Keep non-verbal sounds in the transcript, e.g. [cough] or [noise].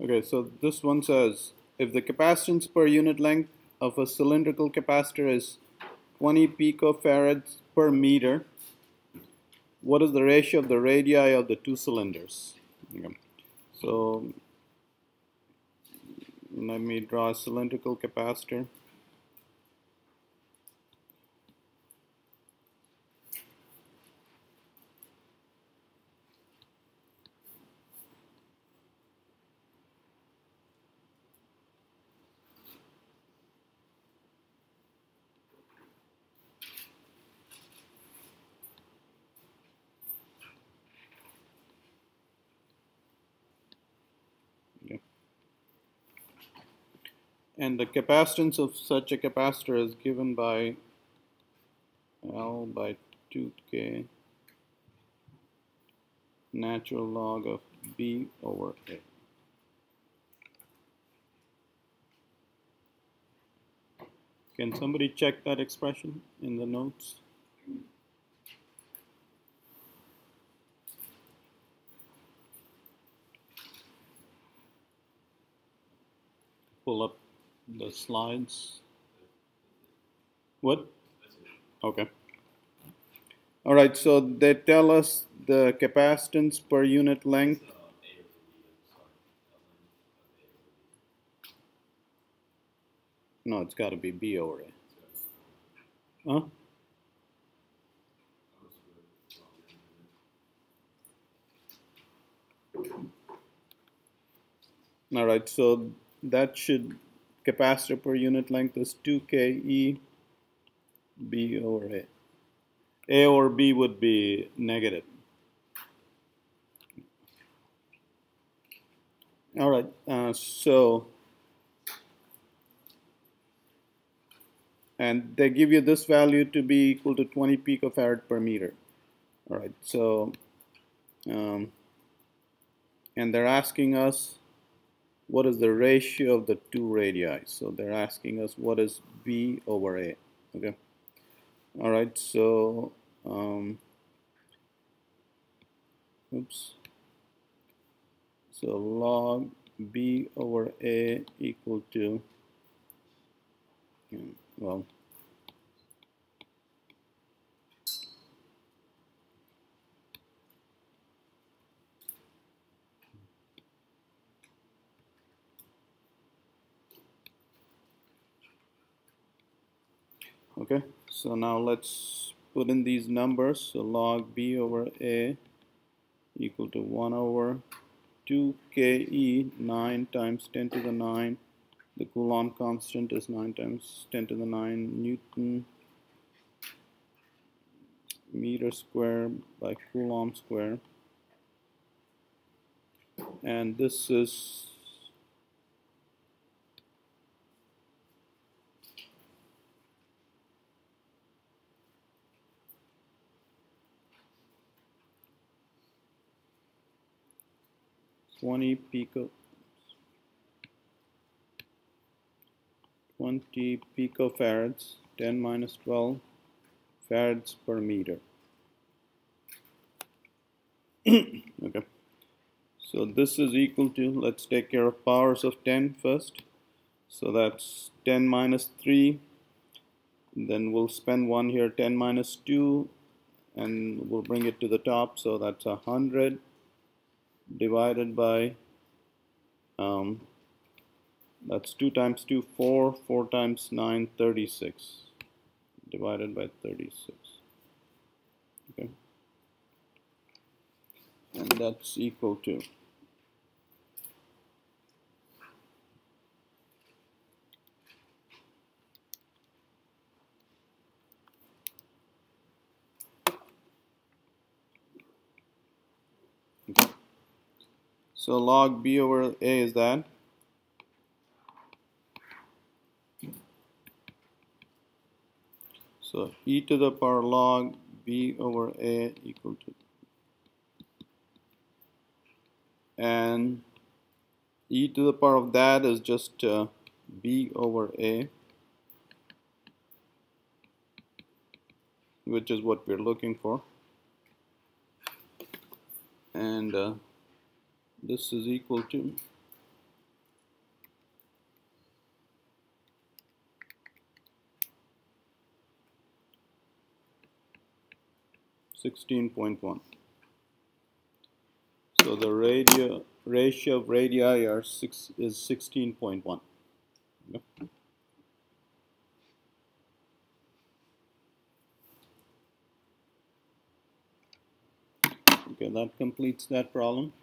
Okay, so this one says if the capacitance per unit length of a cylindrical capacitor is 20 picofarads per meter, what is the ratio of the radii of the two cylinders? Okay. So let me draw a cylindrical capacitor. And the capacitance of such a capacitor is given by L by 2K natural log of B over A. Can somebody check that expression in the notes? Pull up the slides. What? Okay. All right, so they tell us the capacitance per unit length. No, it's got to be B over A. Huh? All right, so that should capacitor per unit length is 2ke B over A. A or B would be negative. All right, uh, so, and they give you this value to be equal to 20 picofarad per meter. All right, so, um, and they're asking us what is the ratio of the two radii. So they're asking us what is B over A. Okay. All right. So, um, oops. So log B over A equal to, well, okay so now let's put in these numbers. So log b over a equal to 1 over 2 ke 9 times 10 to the 9 the Coulomb constant is 9 times 10 to the 9 Newton meter square by Coulomb square. And this is 20 pico. 20 picofarads 10 minus 12 farads per meter. [clears throat] Okay. So this is equal to let's take care of powers of 10 first. So that's 10 minus 3 then we'll spend one here 10 minus 2 and we'll bring it to the top. So that's a hundred divided by um, that's 2 times 2 4 4 times 9 36 divided by 36 okay. And that's equal to So log b over a is that. So e to the power log b over a equal to and e to the power of that is just uh, b over a which is what we're looking for and uh, this is equal to Sixteen point one. So the radio ratio of radii are six is sixteen point one. Yep. Okay, that completes that problem.